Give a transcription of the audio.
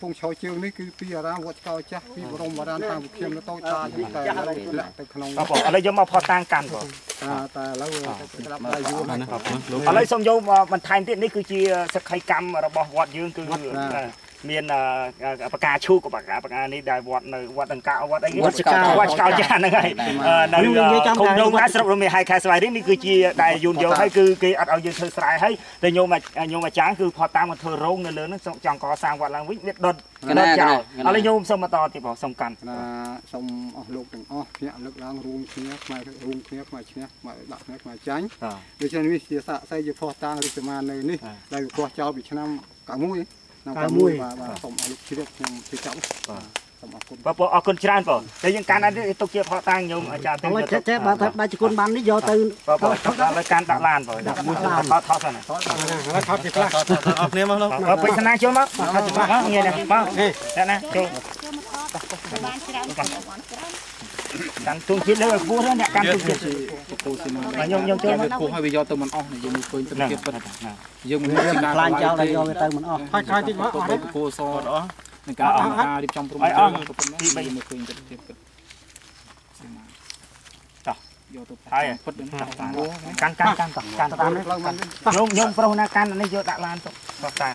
ពងឆោជើងនេះគឺពីអារាមវត្តឆ្កោចាស់ពីបរមរានតាមវិខ្ញុំនៅតូចតាចឹងតែឥឡូវលាក់ទៅក្នុងបងប្អូនឥឡូវយកមកផុសតាំងកាន់បងតែតែឥឡូវស្ដាប់តែយូរណាស់ឥឡូវសូមយកមកបន្ថែមទៀតនេះគឺជាសក្ខីកម្មរបស់វត្តយើងគឺ មានបកាឈូកបកាបកានេះដែលវត្តនៅវត្តដង្កោវត្តអីវត្តឆ្កោវត្តឆ្កោចាស់ហ្នឹងហើយនៅគុំដងណាស្រុករមៀហៃខេត្តស្វាយរៀងនេះគឺជាដែលយូនយកហើយគឺគេអត់ឲ្យយើងធ្វើស្រែហើយតែញោមញោមអាចារ្យគឺផតតាមមកធ្វើរោងនៅលើហ្នឹងចង់កសាងវត្តឡើងវិញវាដុតដុតចោលឥឡូវញោមសូមបន្តទៀតបងសូមកាន់ណាសូមអស់លោកទាំងអស់ភ្នាក់លើកឡើងរួមគ្នាខ្មែររួមគ្នាខ្មែរឈ្នះខ្មែរដាក់គ្នាខ្មែរចាញ់ដូច្នេះនេះជាសាកសីជាផោះតាំងរិទ្ធមានៅនេះដែលវាខោះចោលពីឆ្នាំ91 ឆ្នាំ91បាទបាទសូមអស់លោកជ្រាបខ្ញុំជឿចាប់បាទសូមអរគុណបងប្អូនអរគុណច្រើនបងតែយើងកាន់អានេះទុកជាផតតាំងញោមអាចារ្យទៅឥឡូវចេះចេះបើថាបាច់ជគុណបាននេះយកទៅបងប្អូនឥឡូវកាន់ដាក់ឡានបងដាក់មួយថតថតសិនហើយថតជាខ្លះអរគ្នាមកលោកបើពេជ្រណាចូលមកថតច្បាស់ងាយណាស់បងតែណាចូល បានច្រើនបានច្រើនកាន់ទុងជាតិលើឲ្យពោះអ្នកកាន់ទុងជាតិពូស៊ីមកបាទញោមញោមចូលមកពូឲ្យវាយកទៅមិនអស់យើងមើលឃើញទឹកហ្នឹងទៀតពិតណាយើងមិនវាខ្លាញ់ចោលដល់យកវាទៅមិនអស់ហើយក្រោយតិចមកអស់ទៅហើយពូសអត់អស់នឹងការអង្គការរៀបចំព្រមព្រៀងក៏ប៉ុណ្ណឹងយើងមើលឃើញទឹកទៀតពិតយកទៅពិតហ្នឹងតាមកាន់កាន់កាន់កាន់តាមនេះញោមញោមប្រុសណាកាន់នេះយកដាក់ឡានទៅបោះតា